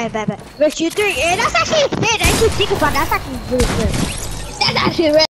Alright, bet, bet. Rick, you three. and that's actually, hey, I should think about. That's actually really good. That's actually really